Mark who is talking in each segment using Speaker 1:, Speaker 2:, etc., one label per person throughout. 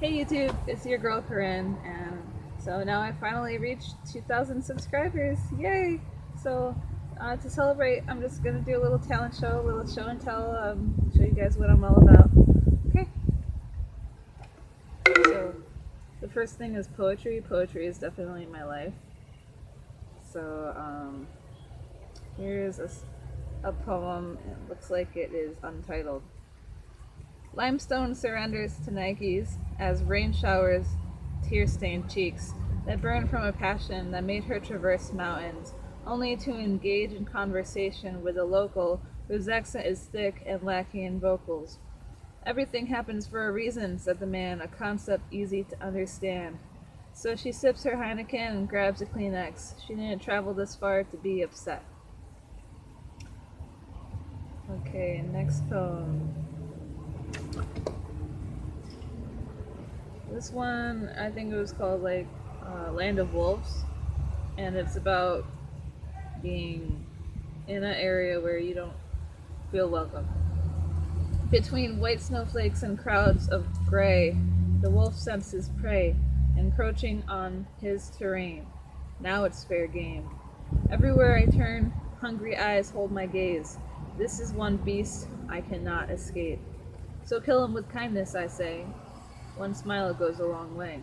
Speaker 1: Hey YouTube, it's your girl Corinne, and so now I finally reached 2,000 subscribers. Yay! So uh, to celebrate, I'm just gonna do a little talent show, a little show and tell, um, show you guys what I'm all about. Okay. So the first thing is poetry. Poetry is definitely my life. So um, here's a, a poem. It looks like it is untitled. Limestone surrenders to Nikes as rain showers tear-stained cheeks that burn from a passion that made her traverse mountains, only to engage in conversation with a local whose accent is thick and lacking in vocals. Everything happens for a reason, said the man, a concept easy to understand. So she sips her Heineken and grabs a Kleenex. She didn't travel this far to be upset. Okay, next poem. This one, I think it was called like uh, Land of Wolves, and it's about being in an area where you don't feel welcome. Between white snowflakes and crowds of gray, the wolf senses prey, encroaching on his terrain. Now it's fair game. Everywhere I turn, hungry eyes hold my gaze. This is one beast I cannot escape. So kill him with kindness, I say. One smile goes a long way.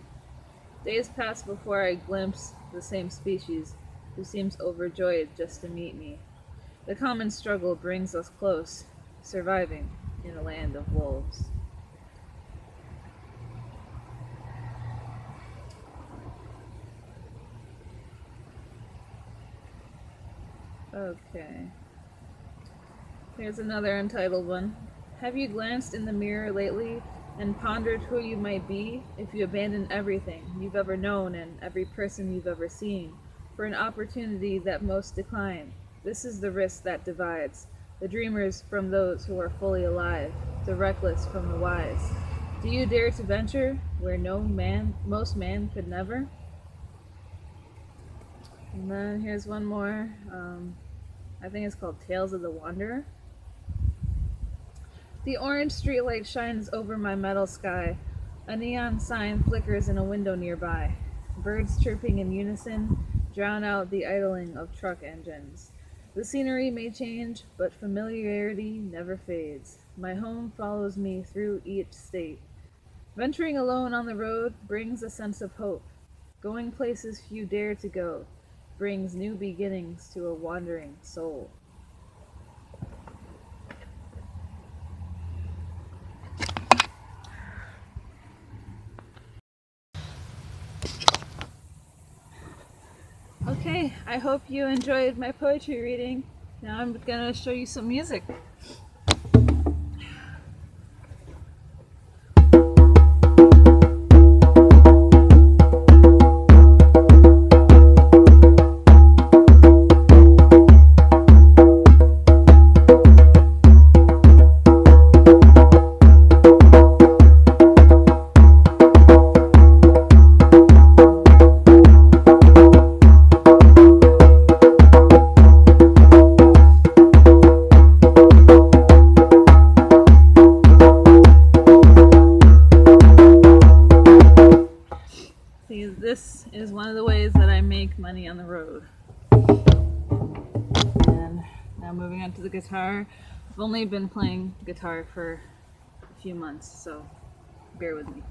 Speaker 1: Days pass before I glimpse the same species, who seems overjoyed just to meet me. The common struggle brings us close, surviving in a land of wolves. Okay. Here's another untitled one. Have you glanced in the mirror lately and pondered who you might be if you abandon everything you've ever known and every person you've ever seen for an opportunity that most decline? This is the risk that divides the dreamers from those who are fully alive, the reckless from the wise. Do you dare to venture where no man, most man could never? And then here's one more. Um, I think it's called Tales of the Wanderer. The orange streetlight shines over my metal sky. A neon sign flickers in a window nearby. Birds chirping in unison drown out the idling of truck engines. The scenery may change, but familiarity never fades. My home follows me through each state. Venturing alone on the road brings a sense of hope. Going places few dare to go brings new beginnings to a wandering soul. Okay, I hope you enjoyed my poetry reading. Now I'm gonna show you some music. This is one of the ways that I make money on the road. And now moving on to the guitar. I've only been playing guitar for a few months, so bear with me.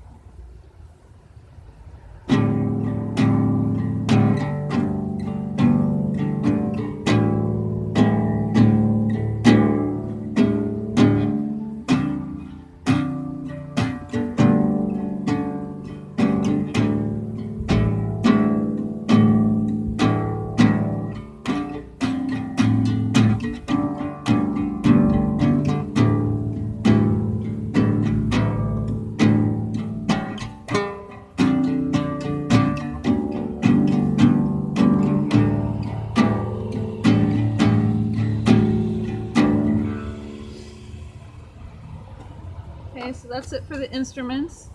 Speaker 1: Okay, so that's it for the instruments.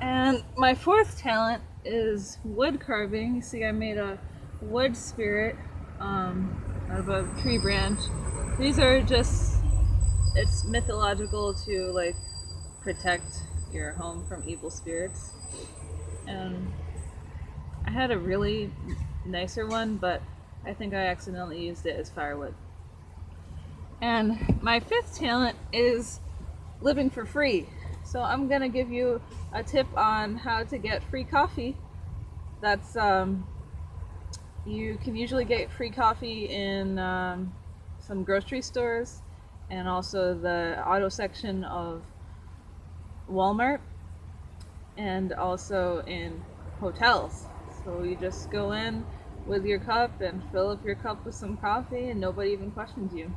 Speaker 1: And my fourth talent is wood carving. You see I made a wood spirit um, out of a tree branch. These are just, it's mythological to like protect your home from evil spirits. And I had a really nicer one, but I think I accidentally used it as firewood. And my fifth talent is living for free. So I'm gonna give you a tip on how to get free coffee. That's um, you can usually get free coffee in um, some grocery stores and also the auto section of Walmart and also in hotels. So you just go in with your cup and fill up your cup with some coffee and nobody even questions you.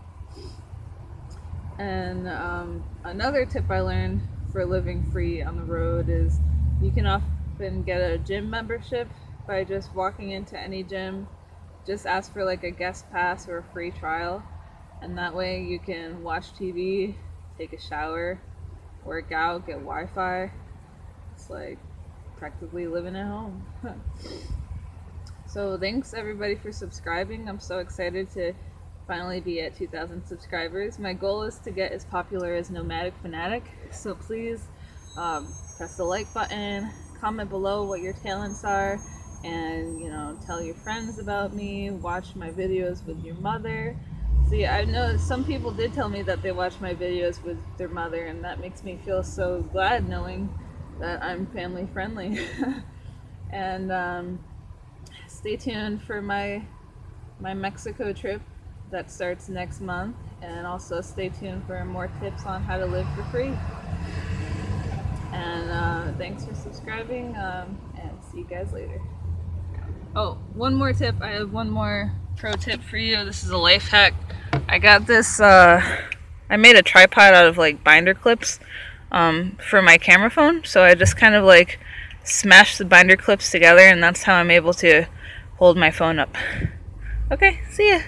Speaker 1: And um, another tip I learned for living free on the road is you can often get a gym membership by just walking into any gym. Just ask for like a guest pass or a free trial, and that way you can watch TV, take a shower, work out, get Wi Fi. It's like practically living at home. so, thanks everybody for subscribing. I'm so excited to finally be at 2,000 subscribers. My goal is to get as popular as Nomadic Fanatic, so please um, press the like button, comment below what your talents are, and you know, tell your friends about me, watch my videos with your mother. See, I know some people did tell me that they watch my videos with their mother, and that makes me feel so glad knowing that I'm family friendly. and um, stay tuned for my my Mexico trip that starts next month, and also stay tuned for more tips on how to live for free. And uh, thanks for subscribing, um, and see you guys later. Oh, one more tip. I have one more pro tip for you. This is a life hack. I got this, uh, I made a tripod out of like binder clips um, for my camera phone. So I just kind of like smash the binder clips together and that's how I'm able to hold my phone up. Okay, see ya.